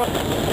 Right.